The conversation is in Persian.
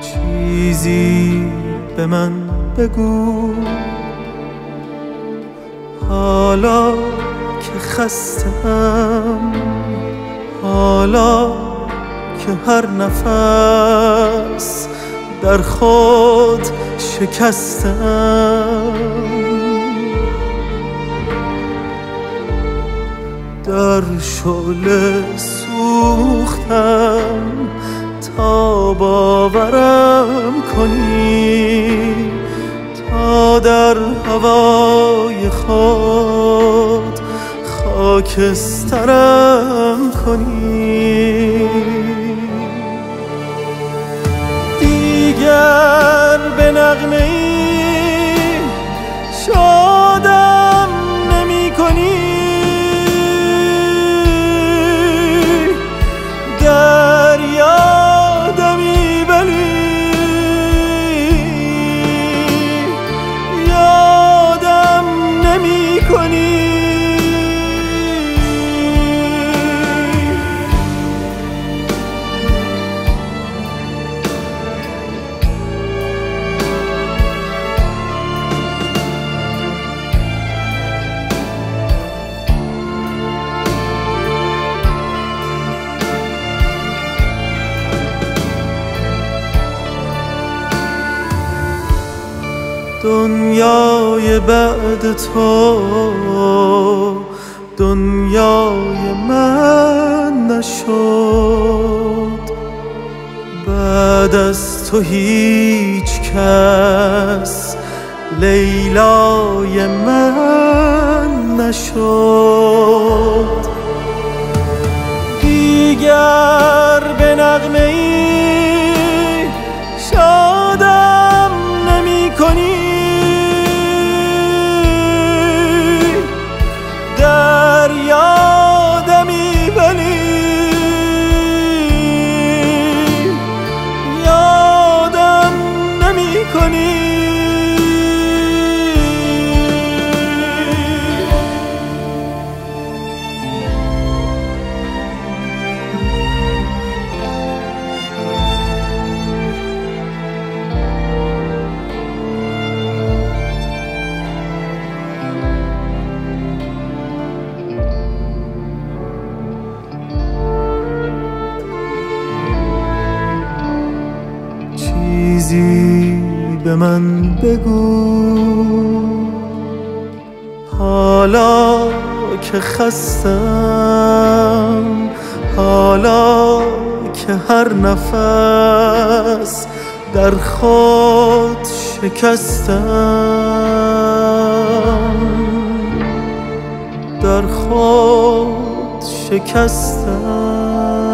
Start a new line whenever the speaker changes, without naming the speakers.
چیزی به من بگو. حالا که خستم حالا که هر نفس در خود شکستم. در شعله سوختم. تا باورم کنی تا در هوای خود خاکسترم کنی. دیگر به نغمه دنیای بعد تو دنیای من نشد. بعد از تو هیچ کس لیلای من نشد. دیگر کنی. چیزی به من بگو. حالا که خستم حالا که هر نفس در خود شکستم. در خود شکستم.